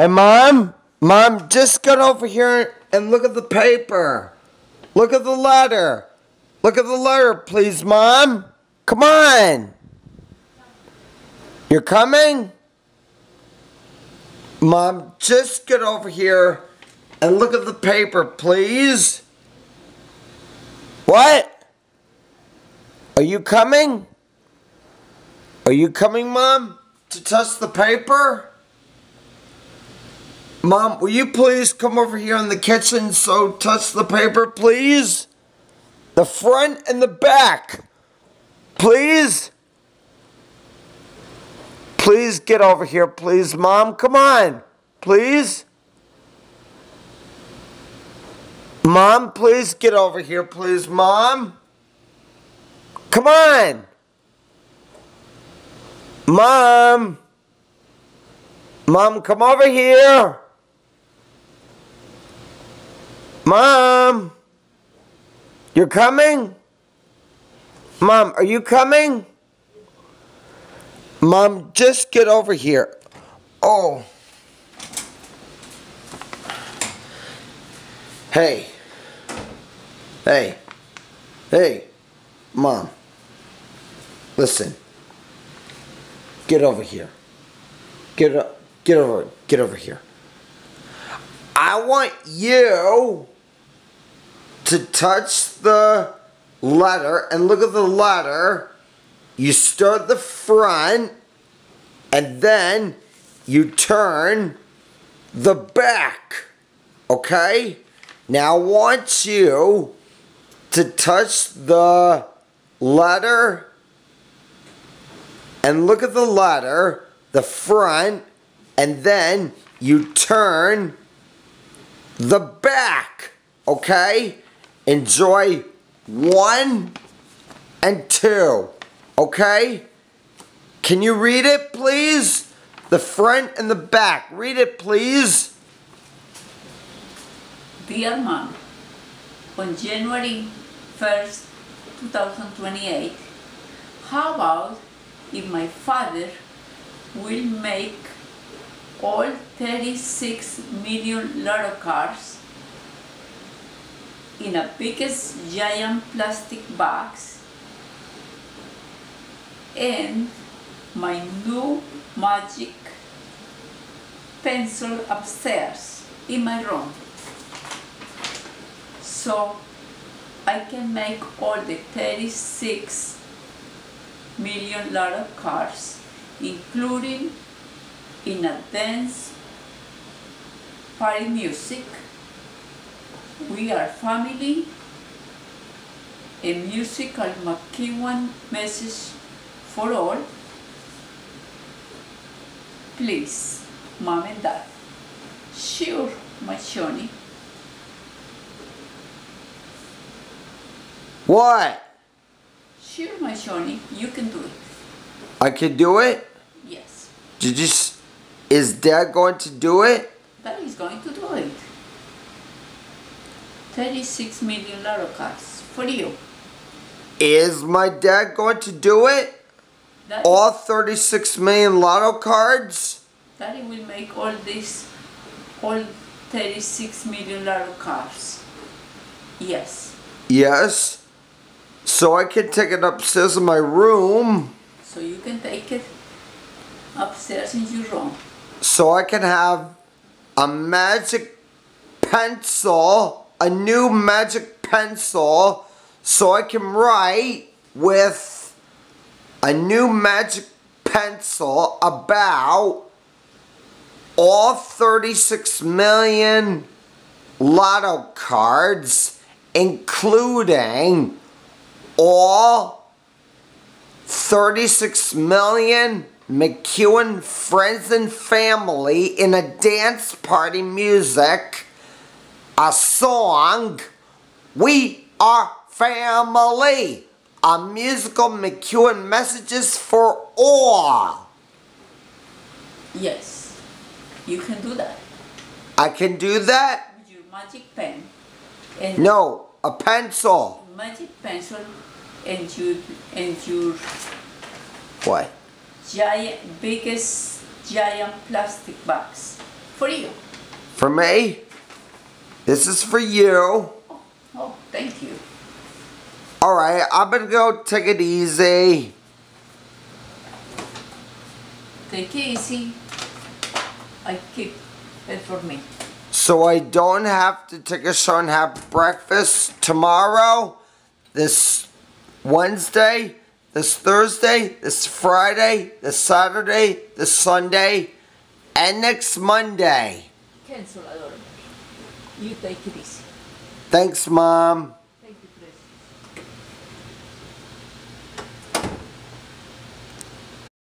Hey, Mom? Mom, just get over here and look at the paper. Look at the letter. Look at the letter, please, Mom. Come on. You're coming? Mom, just get over here and look at the paper, please. What? Are you coming? Are you coming, Mom, to touch the paper? Mom, will you please come over here in the kitchen so touch the paper, please? The front and the back. Please? Please get over here, please, Mom. Come on. Please? Mom, please get over here, please, Mom. Come on. Mom. Mom, come over here. Mom. You're coming? Mom, are you coming? Mom, just get over here. Oh. Hey. Hey. Hey. Mom. Listen. Get over here. Get up. Get over. Get over here. I want you to touch the letter and look at the letter. You start the front and then you turn the back. Okay? Now I want you to touch the letter and look at the letter, the front, and then you turn the back. Okay? Enjoy one and two. Okay? Can you read it, please? The front and the back. Read it, please. Dear Mom, on January 1st, 2028, how about if my father will make all 36 million lotto cards in a biggest giant plastic box. And my new magic pencil upstairs in my room. So I can make all the 36 million lotto cards including in a dance party music we are family, a musical McKeown message for all. Please, mom and dad. Sure, my Shoni. What? Sure, my Shoni, you can do it. I can do it? Yes. Did you is dad going to do it? That is going to do it. 36 million lotto cards for you. Is my dad going to do it? That, All 36 million lotto cards? Daddy will make all this, all 36 million lotto cards. Yes. Yes. So I can take it upstairs in my room So you can take it upstairs in your room. So I can have a magic pencil, a new magic pencil, so I can write with a new magic pencil about all 36 million lotto cards, including all 36 million McKeown friends and family in a dance party music, a song, We Are Family, a musical McKeown messages for all. Yes. You can do that I can do that? with your magic pen and No, a pencil. magic pencil and your and your What? Giant biggest giant plastic box For you. For me? This is for you. Oh, oh, thank you. Alright, I'm gonna go take it easy. Take it easy. I keep it for me. So I don't have to take a shower and have breakfast tomorrow, this Wednesday, this Thursday, this Friday, this Saturday, this Sunday, and next Monday. Cancel a dormir. You take it easy. Thanks, Mom.